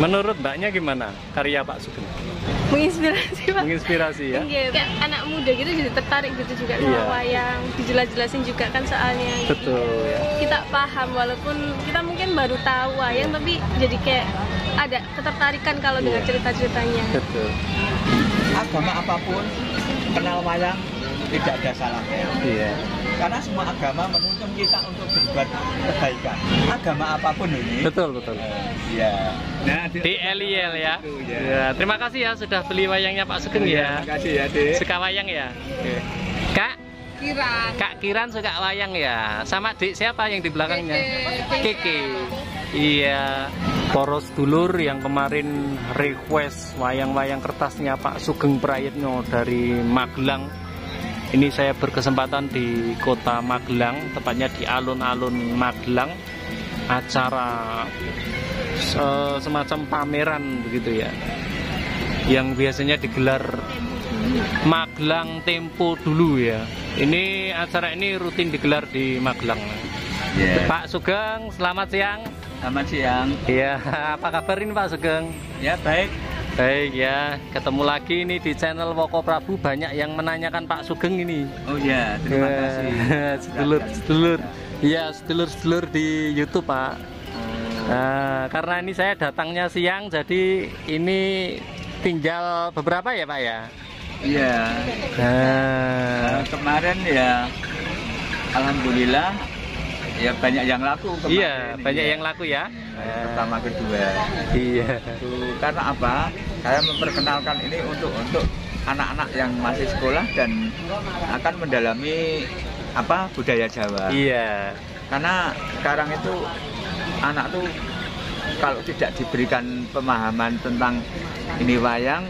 Menurut Mbaknya gimana karya Pak Sugeng? menginspirasi pak Menginspirasi ya? Iya, kayak anak muda gitu jadi tertarik gitu juga sama Iya. wayang dijelas-jelasin juga kan soalnya Betul ya. kita paham walaupun kita mungkin baru tahu wayang tapi jadi kayak ada ketertarikan kalau dengan Iya. cerita-ceritanya Betul. agama apa pun kenal wayang tidak ada salahnya Iya. karena semua agama menuntun kita untuk berbuat kebaikan agama apa pun ini Betul betul. ya nah Di Eliel ya. Itu, ya. Ya, Terima kasih ya sudah beli wayangnya Pak Sugeng ya. terima kasih ya dek Suka wayang ya? Kak? Kiran. Kak Kiran suka wayang ya? Sama dik siapa yang di belakangnya? Keke. Iya. Poros dulur yang kemarin request wayang-wayang kertasnya Pak Sugeng Prayitno dari Magelang. Ini saya berkesempatan di kota Magelang, tepatnya di alun-alun Magelang. Acara se- semacam pameran begitu ya. Yang biasanya digelar Magelang Tempo dulu ya. Ini acara ini rutin digelar di Magelang. ya Pak Sugeng, selamat siang. selamat siang Iya, apa kabar ini Pak Sugeng? ya baik Baik ya, ketemu lagi ini di channel Woko Prabu banyak yang menanyakan Pak Sugeng ini. oh ya terima Ya, kasih sedulur, sedulur. Iya, sedulur-sedulur di YouTube Pak. Nah, karena ini saya datangnya siang, jadi ini tinggal beberapa ya Pak ya. iya Nah, Eh, kemarin ya alhamdulillah ya banyak yang laku kemarin iya, ini, banyak ya. yang laku ya. Hari pertama kedua Iya. Karena apa saya memperkenalkan ini untuk untuk anak-anak yang masih sekolah dan akan mendalami apa budaya Jawa Iya. karena sekarang itu anak tuh kalau tidak diberikan pemahaman tentang ini wayang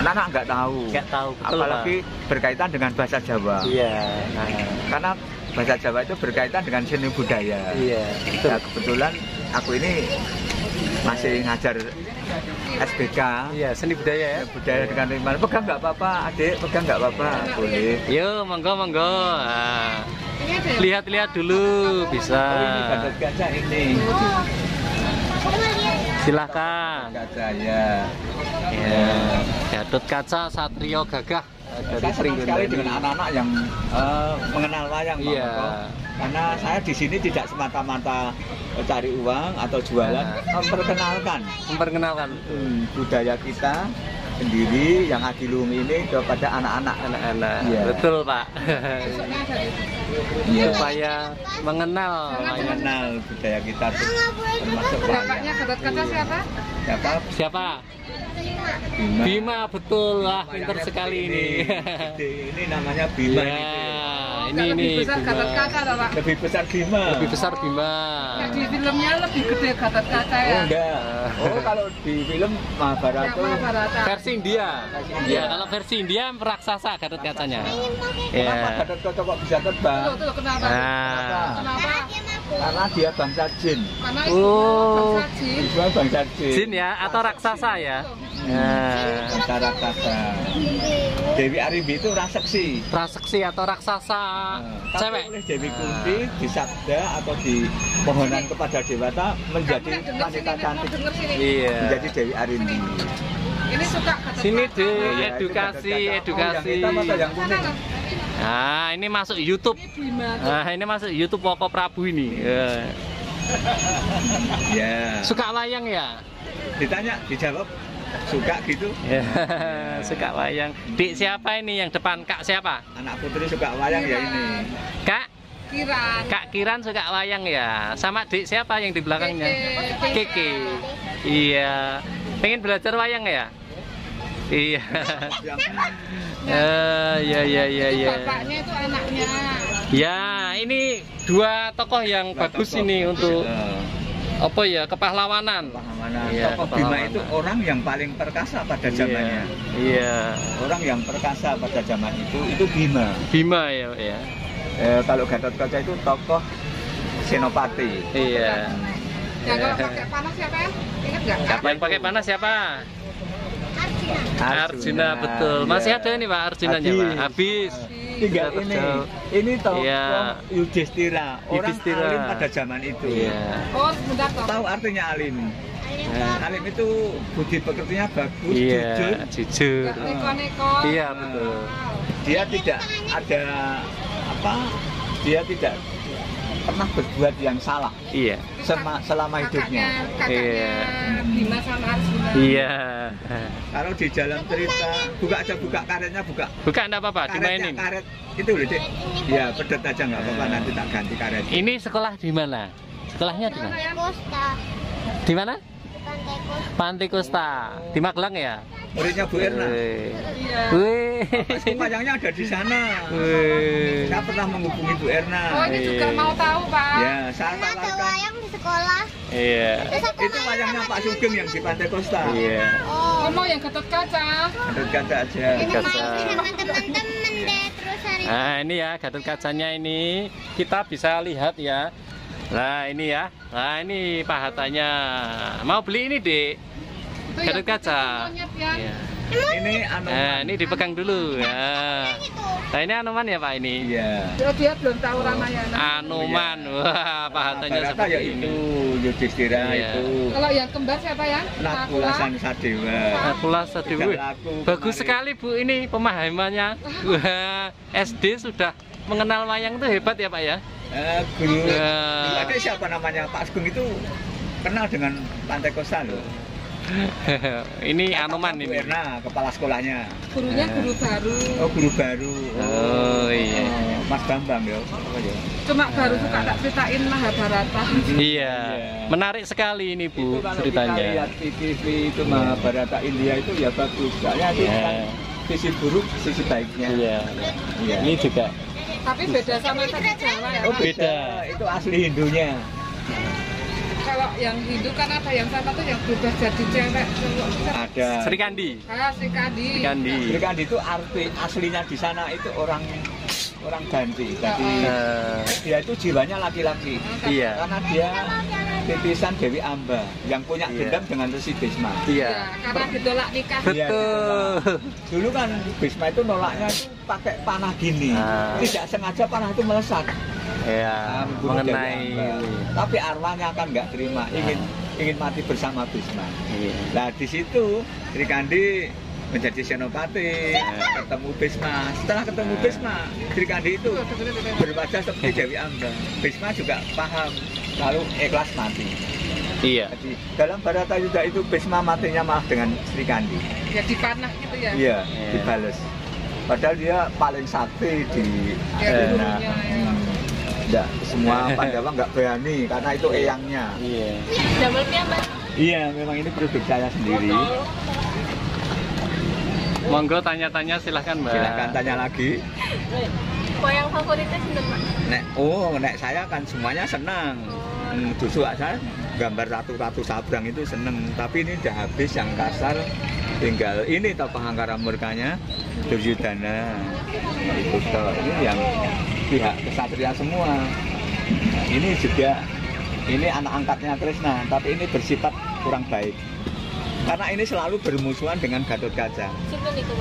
anak-anak nggak tahu Nggak tahu, betul, apalagi berkaitan dengan bahasa Jawa Iya. Nah, karena bahasa Jawa itu berkaitan dengan seni budaya iya. Betul. Nah, kebetulan aku ini masih ngajar SBK Iya, seni budaya ya. budaya dengan rimban pegang nggak apa-apa adik pegang nggak apa-apa boleh Yuk, monggo monggo. Ah, Lihat-lihat dulu bisa. oh ini Kaca ini Silahkan. kaca ya Ya. Kaca Satrio Gagah dari saya senang Pringgono sekali dengan anak-anak yang eh, mengenal wayang Pak Iya. Moko. karena saya di sini tidak semata-mata cari uang atau jualan Nah. memperkenalkan Memperkenalkan hmm, budaya kita sendiri yang adiluhung ini kepada anak-anak anak-anak. Iya. Betul, Pak. di Iya. Supaya mengenal mengenal budaya kita termasuk bapaknya wayang Gatot Kaca siapa? siapa Siapa? Bima, Bima betul. Pinter yang sekali ini. Gede. ini namanya Bima Ya, gitu. Oh, ini lebih ini besar Gatot Bima. Kaca toh, Pak. lebih besar Bima Lebih besar Bima. Yang di filmnya lebih gede Gatot Kaca oh ya. enggak oh kalau di film Mahabharata Mahabharata. Versi India. Ya, kalau versi India raksasa Gatot kacanya. Ya. kenapa Gatot Kaca kok bisa terbang Tuh, tuh, kenapa? Nah, Kenapa? karena dia bangsa jin Karena itu Oh. bangsa jin. dia bangsa jin jin ya atau raksasa ya? Nah, bangsa raksasa Dewi Arimbi itu raseksi praseksi atau raksasa Nah, cewek. tapi oleh Dewi Kunti disabda atau dimohonan kepada Dewata menjadi wanita cantik. Iya. menjadi Dewi Arimbi Ini suka Sini Kaca. deh, Oh, ya, edukasi, edukasi. Oh, yang atau yang kuning? Nah, ini masuk YouTube. Nah, ini masuk YouTube Woko Prabu ini. Ya. ya Suka wayang ya? ditanya dijawab suka gitu Ya, suka wayang. Dik siapa ini yang depan? Kak siapa? anak putri suka wayang ya ini Kak? Kiran. Kak Kiran suka wayang ya? Sama dik siapa yang di belakangnya? Keke. Keke. Iya. Pengen belajar wayang ya? Iya. Eh, ya ya ya ya. Bapaknya itu anaknya. Ya, ini dua tokoh yang bagus tokoh. ini untuk Eh, apa ya kepahlawanan. pahlawanan. Iya, tokoh Bima itu orang yang paling perkasa pada zamannya Iya. orang yang perkasa pada zaman itu itu Bima Bima ya, ya. Eh, kalau Gatot Kaca itu tokoh Senopati Iya. Yang kalau pakai panas siapa ya? Ingat nggak? Siapa yang pakai panas siapa? Arjuna, betul. Iya. Masih ada nih Pak Arjunanya Pak. Habis. Habis. Tinggal Sudah ini ini tokoh Iya. Yudhistira orang Yudhistira. alim pada zaman itu Iya. Oh, sebentar toh. tahu artinya alim Nah, Alim itu budi pekertinya bagus, Iya, jujur. jujur. Iya, betul. Dia tidak ada apa? Dia tidak pernah berbuat yang salah Iya. sema- selama hidupnya. Kakaknya, kakaknya Bima sama Arjuna. Iya. Kalau di dalam cerita buka aja buka karetnya buka. Buka enggak apa-apa, dimainin. karet itu loh dek. Ya pedet aja nggak apa-apa nanti tak ganti karet. Ini sekolah di mana? Sekolahnya di mana? Di mana? Pantai Costa. Di Magelang ya? Muridnya Bu Erna. Wih. Iya. Wayangnya ada di sana. Wih. Saya pernah menghubungi Bu Erna. Oh ini juga mau tahu Pak. Ya, saya Karena ada wayang di sekolah. Iya. Itu wayangnya Pak. Sugeng yang di Pantai Costa. Iya. Oh, mau yang Gatot Kaca. Menurut kata aja. ini main sama teman-teman deh. Terus hari Nah ini ya gatot kacanya ini kita bisa lihat ya. Nah ini ya. Nah ini pahatannya. Mau beli ini dek. Yang kaca. ya. Iya. Ini anu. Nah ini dipegang dulu ya. Nah ini anoman ya pak ini. Iya. Dia, dia belum tahu Ramayana. Anoman. Wah pahatannya Rata-rata seperti ya ini. itu Yudhistira Iya. itu Kalau yang kembar siapa ya? Nakulasan Sadewa. Tidak laku Bagus sekali Bu ini pemahamannya. Wah, SD sudah mengenal wayang itu hebat ya Pak ya. Eh, guru Ya. guru ada siapa namanya Pak Sugeng itu kenal dengan Pantai Kosta loh. ini Saya Anoman ini. Erna, kepala sekolahnya. Gurunya guru baru. Oh guru baru. Oh, iya. Oh, Mas Bambang ya. Oh, ya. Cuma baru suka tak ceritain Mahabharata. Iya, Iya. menarik sekali ini Bu itu kalau kita ceritanya. lihat di TV itu Mahabharata India itu ya bagus. Soalnya itu Iya. kan sisi buruk, sisi baiknya. Iya. Iya. Ini juga Tapi beda sama versi Jawa ya. Oh. Beda. Itu asli Hindunya. Kalau yang Hindu kan ada yang sama tuh yang berubah jadi cewek. Ada. Sri Kandi. Ah, si Kandi. Sri Kandi. Kan itu arti aslinya di sana itu orang orang ganti. Jadi Eh, dia itu jiwanya laki-laki. iya. Karena dia titisan Dewi Amba yang punya Iya. dendam dengan Resi Bisma. Iya, Iya. karena ditolak nikah. Iya, Betul. Dulu kan Bisma itu nolaknya itu pakai panah gini. Ah. Tidak sengaja panah itu melesat. Ya, Nah, mengenai. Tapi arwahnya kan nggak terima, ingin Ah. ingin mati bersama Bisma. Iya. Nah di situ Sri Kandi menjadi senopati, ketemu Bisma. Setelah ketemu Ya. Bisma, Sri Kandi itu berwajah seperti Dewi Amba. Bisma juga paham, lalu ikhlas mati. Iya. Jadi dalam Barata Yuda itu Bisma matinya malah dengan Sri Kandi. Ya dipanah gitu ya. Iya, Ya. dibales. Padahal dia paling sakti di Ya, gurunya, ya. Nggak, semua Pandawa nggak berani karena itu eyangnya. Iya. Iya, memang ini produk saya sendiri. Monggo tanya-tanya silahkan Mbak. Silahkan tanya lagi. Wayang favoritnya sinten Mbak? Nek, oh, nek saya kan semuanya senang. Hmm, justru saya gambar ratu-ratu sabrang itu seneng. Tapi ini udah habis yang kasar. Tinggal ini tokoh angkara murkanya Duryudana. Itu. Ini yang pihak kesatria semua. Nah, ini juga ini anak angkatnya Krishna, tapi ini bersifat kurang baik. Karena ini selalu bermusuhan dengan Gatot Kaca, itu?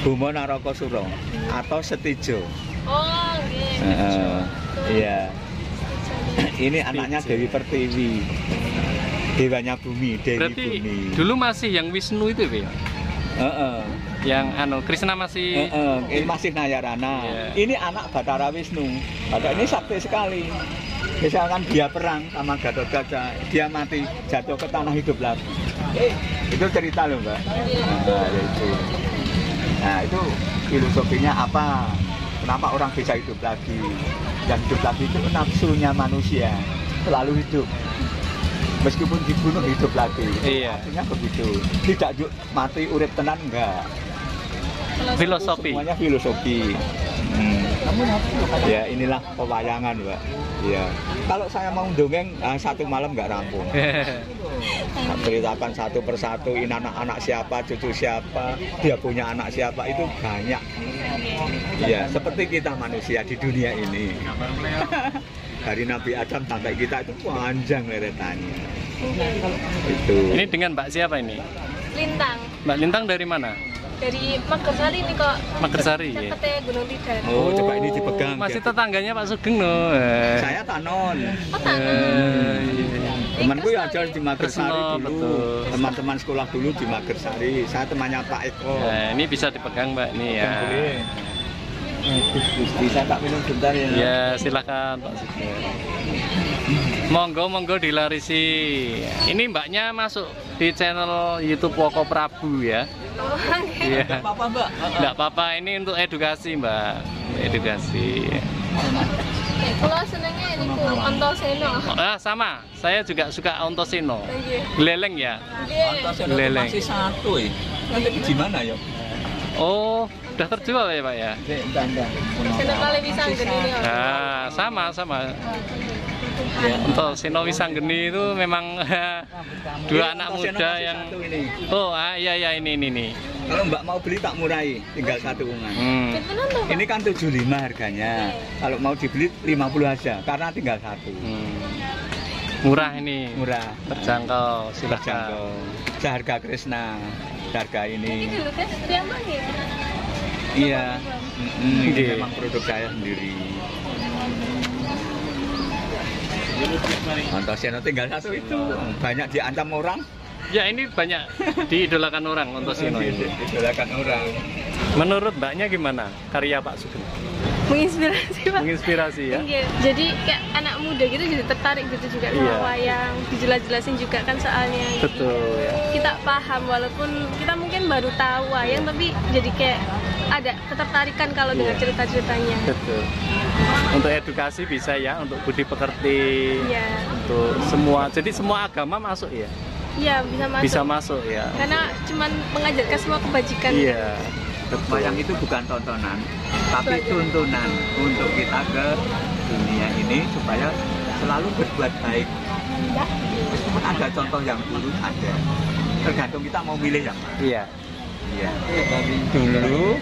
Bumo Narokosuro atau Setijo. Oh, nggih. Heeh, iya. Ini anaknya Dewi Pertiwi. Dewanya bumi, Dewi Berarti bumi. dulu masih yang Wisnu itu ya? Heeh. Yang anu Krishna masih Heeh, ini masih Nayarana. Iya. Ini anak Batara Wisnu. Batak ini sakti sekali. Misalkan dia perang sama Gatot Kaca, dia mati, jatuh ke tanah hidup lagi. Itu cerita loh, Mbak. Nah, itu. Nah, itu filosofinya apa? Kenapa orang bisa hidup lagi? Dan hidup lagi itu nafsunya manusia selalu hidup. Meskipun dibunuh hidup lagi. Iya. Artinya begitu. Tidak mati urip tenan enggak. filosofi. Semuanya filosofi. Hmm. Ya inilah pewayangan, Mbak. Ya. Kalau saya mau dongeng ah, satu malam nggak rampung. Ceritakan satu persatu ini anak-anak siapa, cucu siapa, dia punya anak siapa itu banyak. Ya, seperti kita manusia di dunia ini. Dari Nabi Adam sampai kita itu panjang leretannya. Itu. ini dengan Mbak siapa ini? Lintang. Mbak Lintang dari mana? Dari Magersari nih kok. Magersari, ya? Gunung Tidar. Oh, coba ini dipegang. Masih tetangganya Pak Sugeng no. Eh. Saya Tanon. Oh, tanah. Eh, iya. Temanku ya ada di Magersari dulu. Teman-teman sekolah dulu di Magersari. Saya temannya Pak Eko. Nah, ini bisa dipegang mbak nih ya. Boleh. Gusti, saya tak minum bentar ya. Ya silakan Pak Sugeng. Monggo monggo dilarisi. Ini mbaknya masuk di channel YouTube Woko Prabu ya. Iya. Enggak apa-apa, Mbak. Enggak apa-apa ini untuk edukasi mbak. Edukasi. Kula senengnya ini ku. Ah sama. Saya juga suka Ontosino. Nggih. Geleleng ya. Leleng. masih satu ya. Nanti di mana ya? Oh, udah terjual ya pak ya? Enggak, enggak. Kali bisa gini ini. Nah, sama sama. Untuk Sino Wisanggeni itu memang dua anak muda yang satu ini. Oh, ah, iya iya ini ini nih. Kalau Mbak mau beli tak murai, tinggal satu ungan. Hmm. Tuh? Ini kan 75 harganya. Kalau mau dibeli 50 aja karena tinggal satu. Hmm. Murah ini. Murah. Terjangkau, silakan. Terjangkau. Seharga Krishna. Harga Ini ini. dulu kan Priamang ya. Iya. Mm-mm, ini memang produk saya sendiri. Antasena tinggal satu itu. Banyak diancam orang. Ya ini banyak diidolakan orang untuk Sino ini. Idolakan orang. Menurut mbaknya gimana karya Pak Sugeng? Menginspirasi, Pak. Menginspirasi ya? Iya. Jadi kayak anak muda gitu jadi tertarik gitu juga sama Iya. wayang. Dijelas-jelasin juga kan soalnya. Betul ya. Kita paham walaupun kita mungkin baru tahu wayang tapi jadi kayak ada ketertarikan kalau dengar Iya. cerita-ceritanya. Betul. Untuk edukasi bisa ya, untuk budi pekerti, Iya. untuk semua. Jadi semua agama masuk ya? Iya, bisa masuk. Bisa masuk ya? Karena cuman mengajarkan semua kebajikan. Iya. Wayang itu bukan tontonan, tapi tuntunan untuk kita ke dunia ini supaya selalu berbuat baik. Meskipun ada contoh yang buruk ada, tergantung kita mau milih yang mana. Iya. Iya. Dulu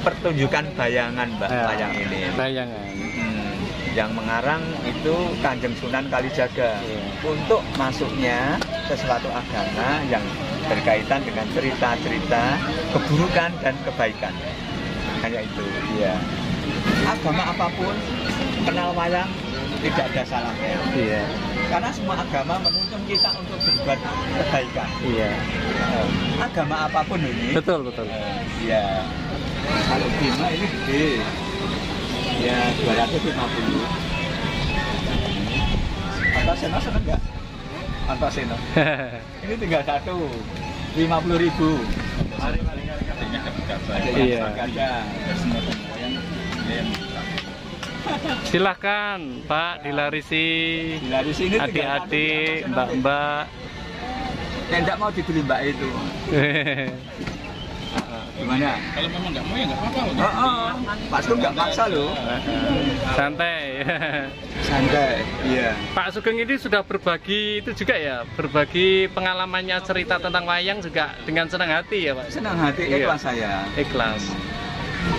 pertunjukan bayangan mbak Ya, wayang ini. Bayangan. Hmm, yang mengarang itu Kanjeng Sunan Kalijaga Iya. untuk masuknya ke suatu agama yang berkaitan dengan cerita-cerita keburukan dan kebaikan. Hanya itu, iya. Agama apa pun kenal wayang tidak ada salahnya. Iya. Karena semua agama menuntun kita untuk berbuat kebaikan. Iya. Eh, Agama apa pun ini. Betul betul. Iya. Kalau Bima ini gede. Ya 250. Antasena seneng nggak? Antasena. Ini tinggal satu. 50 ribu. Mari mari mari. Iya. Ada. Silahkan Pak dilarisi Bila di sini tinggal adik-adik, mbak-mbak. Yang nggak mau dibeli mbak itu. Gimana? Kalau memang nggak mau ya nggak apa-apa. Oh, oh. Pak Sugeng nggak maksa loh. Santai. Santai. Iya. Pak Sugeng ini sudah berbagi itu juga ya, berbagi pengalamannya cerita tentang wayang juga dengan senang hati ya Pak. Senang hati Iya. ikhlas saya. Ikhlas.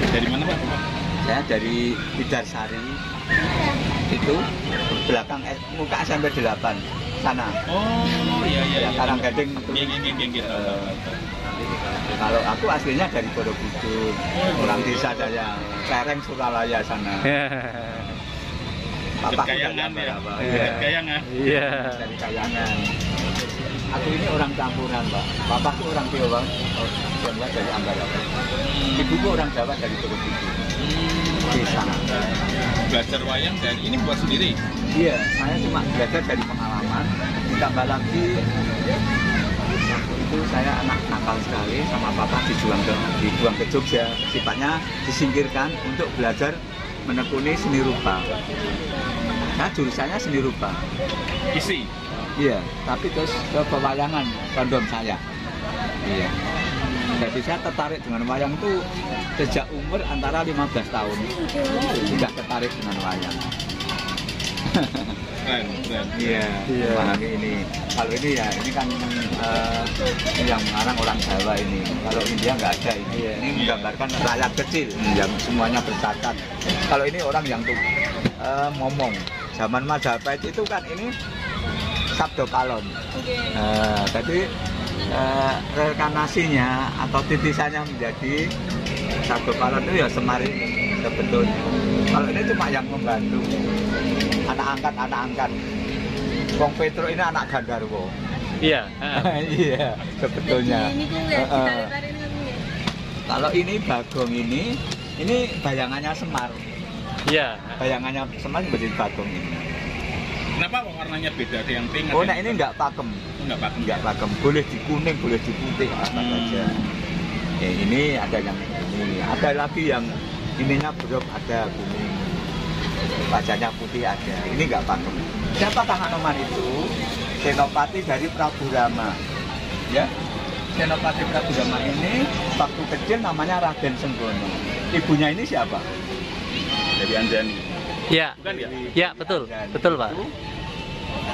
Dari mana Pak? Saya dari Bidarsari itu belakang S- muka SMP 8 sana. Oh iya iya. Ya, iya. Karanggading itu. Iya iya iya iya. Eh, Kalau aku aslinya dari Borobudur, orang desa saya, Lereng Suralaya sana. Papa Kayangan ya. Iya. Kayangan. Iya. dari Kayangan. Aku ini orang campuran, Pak. Papaku orang Tionghoa, oh, Tionghoa dari Ambarawa. Ibuku orang Jawa dari Borobudur. Di sana. Belajar wayang dan ini buat sendiri. Iya, saya cuma belajar dari pengalaman. Ditambah lagi waktu itu saya anak nakal sekali sama papa dijuang ke dibuang ke Jogja. Sifatnya disingkirkan untuk belajar menekuni seni rupa. Nah, jurusannya seni rupa. Isi. Iya, tapi terus ke pewayangan kondom saya. Iya. Jadi saya tertarik dengan wayang itu sejak umur antara 15 tahun. Sudah tertarik dengan wayang. Keren, keren. Iya, memahami ini. Kalau ini ya, ini kan eh, yang mengarang orang Jawa ini. Kalau India nggak ada ini. Iya. Ini menggambarkan rakyat kecil yang semuanya bercacat. Kalau ini orang yang tuh eh, ngomong. Zaman Majapahit itu kan ini Sabdo Kalon. Oke. Eh, jadi eh, rekanasinya atau titisannya menjadi Sabdo Kalon itu ya Semar ini sebetulnya. Kalau ini cuma yang membantu anak angkat anak angkat Wong Petro ini anak Gandarwo. Iya. heeh. iya, sebetulnya. ini tuh ya. Kalau ini Bagong ini, ini bayangannya Semar. Iya. Bayangannya Semar seperti Bagong ini. Kenapa warnanya beda? Ada yang pink, Oh, nah ini enggak pakem. enggak pakai. Enggak pakem. Boleh di kuning, boleh di putih, apa Hmm. saja. Ya, ini ada yang ini, ada lagi yang ininya berop ada kuning. Wajahnya putih ada. Ini enggak pakem. Siapa Kang Anoman itu? Senopati dari Prabu Rama. Ya. Senopati Prabu Rama ini waktu kecil namanya Raden Senggono. Ibunya ini siapa? Dari Anjani. Iya. Bukan ya? Ya, betul. Dan Betul, Pak. itu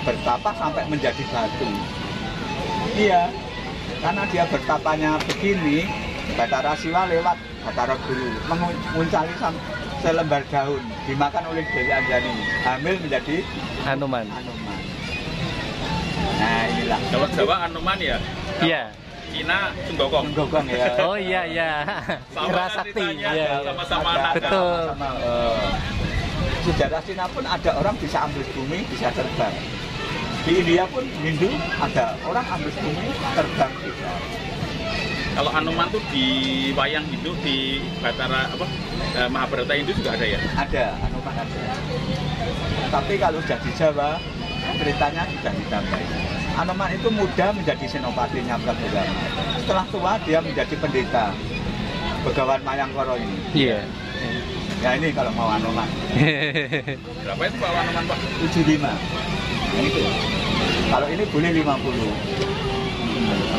Bertapa sampai menjadi batu. Iya. Karena dia bertapanya begini, Batara Siwa lewat Batara Guru menguncali selembar daun dimakan oleh Dewi Anjani hamil menjadi Hanuman. Hanuman. Nah inilah Kalau Jawa Anoman ya. Iya. Cina Sunggokong. menggogong ya. Oh iya iya. Sama sakti. Iya. iya. sama-sama Ada- naga. Betul. sama, eh, sejarah Cina pun ada orang bisa ambil bumi bisa terbang. Di India pun Hindu ada orang ambil bumi terbang bisa. Kalau Anoman tuh di wayang itu di Batara apa eh, Mahabharata Hindu juga ada ya. Ada, Anoman ada. Tapi kalau sudah di Jawa, ceritanya sudah ditambahin. Anoman itu muda menjadi senopatinya Prabu. Setelah tua dia menjadi pendeta. Begawan Mayangkoro ini. Iya. Ya ini kalau mau Anoman. Berapa itu Pak Anoman Pak? 75. Nah, itu. Kalau ini boleh 50.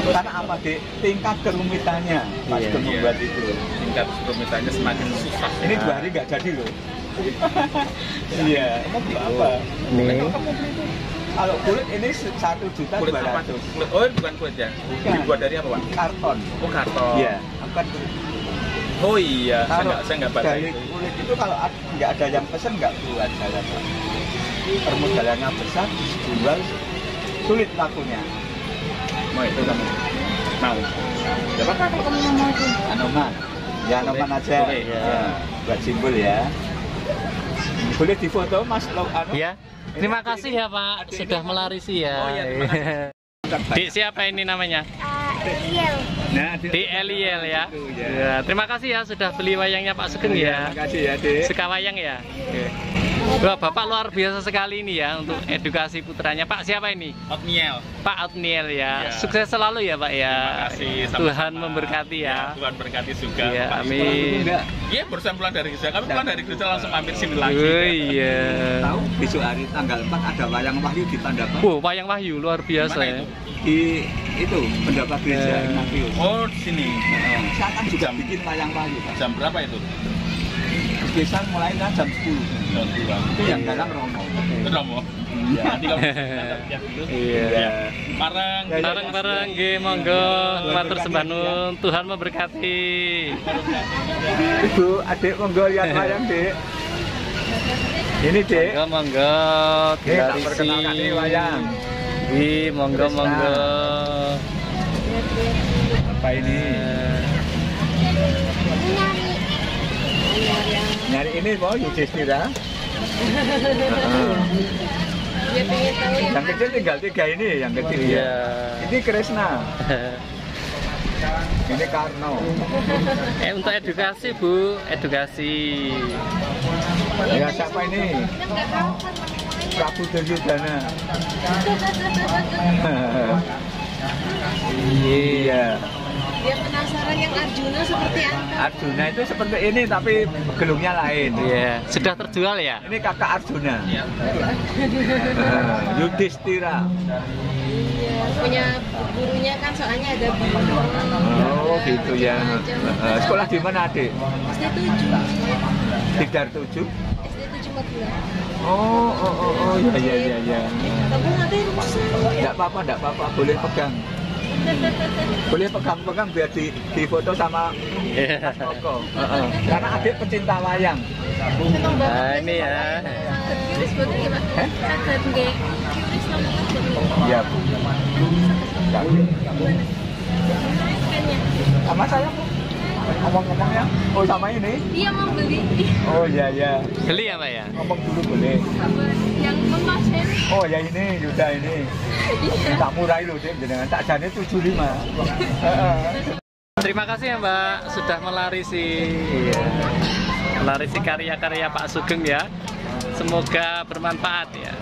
Karena apa, Dek? Tingkat kerumitannya Mas Iya. Membuat itu. Tingkat kerumitannya semakin susah. Ini dua hari nggak jadi loh. Iya, emang apa? Nih. Kalau kulit ini satu juta Kulit dua apa? ratus. Kulit, oh bukan kulit ya? Bukan. Dibuat dari apa Pak? Karton. Oh karton. Iya. Bukan kulit. Oh iya, saya Kalau nggak saya nggak baca dari itu. kulit itu kalau nggak ada yang pesen nggak buat saya. Pak. Permodalannya besar, jual sulit lakunya. Mau itu kamu? Mau. Siapa? Anoman. Ya Anoman aja. Boleh. Ya, buat simbol ya. Boleh difoto Mas Lo anu? Ya. Terima kasih ya Pak sudah melarisi ya. Oh, iya, kasih. Dik siapa ini namanya? Iya. Nah, di- Di Eliel ya. Itu, ya. Ya, Terima kasih ya sudah beli wayangnya Pak Sugeng ya. Terima kasih ya, Dek. Suka wayang ya. Wah, Bapak luar biasa sekali ini ya untuk edukasi putranya. Pak siapa ini? Otniel. Pak Otniel ya. Ya. Sukses selalu ya Pak ya. Terima kasih. Tuhan sama-sama. memberkati ya. Tuhan berkati juga. Iya, Pak. amin. Iya, baru saya pulang dari gereja. Kami pulang dari gereja langsung mampir sini lagi. Oh iya. Tahu besok hari tanggal 4 ada wayang wahyu di Pandapan. Wow, wayang Wahyu luar biasa ya. Di itu pendapat gereja Eh. Ignatius. Oh, di sini. Nah, saya kan juga bikin wayang wahyu, Pak. Jam berapa itu? Biasa mulainya jam 10. Jam 2. Itu yang dalam Romo. Itu dong, Mo. Nanti kalau lihat dulu. Iya. Marang. Ya, ya. Bareng-bareng nggih monggo matur sembah. Tuhan memberkati. Ibu, adik monggo lihat wayang, Dek. Ini, Dek. Monggo monggo perkenalkan ini wayang. Ih, monggo monggo. Apa ini? Nyari ini mau Yudhistira. Dia pengen tahu yang kecil tinggal tiga ini, yang kecil Iya. ya. Ini Krishna, ini Karno. eh untuk edukasi Bu, edukasi. Ya siapa ini? Prabu Duryudana. iya. Dia penasaran yang Arjuna seperti apa. Arjuna itu seperti ini tapi gelungnya lain. Iya, sudah terjual ya? Ini kakak Arjuna. Iya. Eh, Yudhistira. Iya, punya gurunya kan soalnya ada Bima. Oh gitu ya. Eh, sekolah di mana adik? SD 7. Tidar 7? SD 7 14. Oh, oh, oh, oh, ya, ya, ya, ya. Kamu ngapain rusak? Enggak apa-apa, enggak apa-apa, boleh pegang. Boleh pegang-pegang biar di, di foto sama Iya. Koko. Heeh. Karena adik pecinta wayang. Nah, ini ya. Iya, Bu. Enggak. Pennya. Sama saya, Bu. ngomong-ngomongnya oh sama ini Iya mau beli oh iya iya Beli ya Pak ya? ngomong dulu boleh yang kemasin. oh ya ini Yuda ini tak murah loh deh jenengan tak jane 75 Heeh. Terima kasih ya Mbak sudah melarisi iya. melarisi karya-karya Pak Sugeng ya. Semoga bermanfaat ya.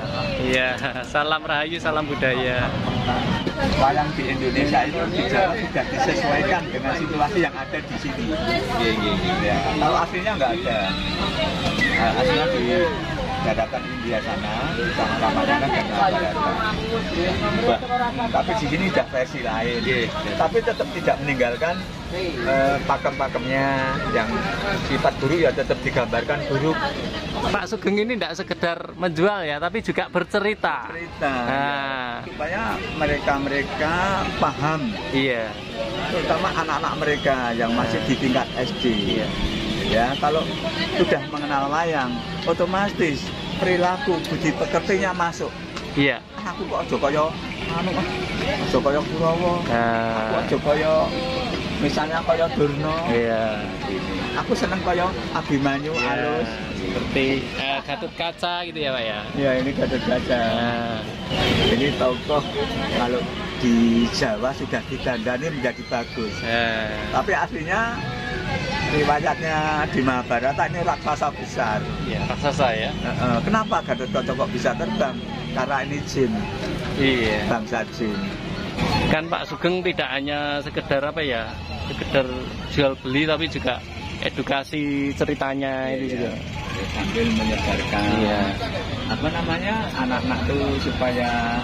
Iya, salam rahayu, salam budaya. Wayang di Indonesia itu di Jawa sudah disesuaikan dengan situasi yang ada di sini. Ya, kalau aslinya nggak ada. Nah, aslinya di daratan India sana, sama Ramayana dan Mahabharata. Bah, tapi di sini udah versi lain. Tapi tetap tidak meninggalkan eh, pakem-pakemnya yang sifat buruk ya tetap digambarkan buruk Pak Sugeng ini tidak sekedar menjual ya, tapi juga bercerita. cerita. Nah, Supaya mereka-mereka paham iya. terutama anak-anak mereka yang masih di tingkat SD. Iya. Ya, kalau sudah mengenal wayang, otomatis perilaku budi pekertinya masuk. Iya. Aku kok aja kaya anu aja kaya Kurawa. Aku Nah, aja kaya misalnya kaya Durna. iya. Aku seneng kaya Abimanyu Iya, alus. Seperti eh, Gatot Kaca gitu ya Pak ya. Ya ini Gatot Kaca. Nah, Ini tokoh kalau di Jawa sudah ditandani menjadi bagus. eh, Tapi aslinya riwayatnya di Mahabharata ini raksasa besar. iya, raksasa ya. Kenapa Gatot Kaca kok bisa terbang? Karena ini jin, Iya. bangsa jin. Kan Pak Sugeng tidak hanya sekedar apa ya, sekedar jual beli tapi juga edukasi ceritanya itu juga. Sambil menyebarkan Iya. apa namanya anak-anak tuh supaya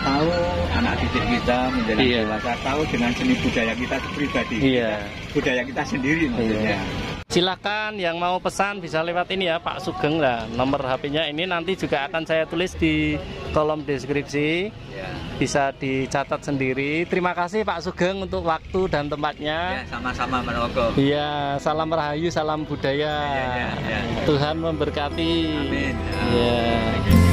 tahu anak didik kita menjadi Iya. dewasa tahu dengan seni budaya kita itu pribadi. Iya. Budaya kita sendiri maksudnya. Silakan yang mau pesan bisa lewat ini ya Pak Sugeng lah. Nomor HP-nya ini nanti juga akan saya tulis di kolom deskripsi. Ya. Bisa dicatat sendiri. Terima kasih Pak Sugeng untuk waktu dan tempatnya. Ya, sama-sama Manogo. Iya, salam rahayu, salam budaya. Ya, ya, ya. Tuhan memberkati. Amin. Ya.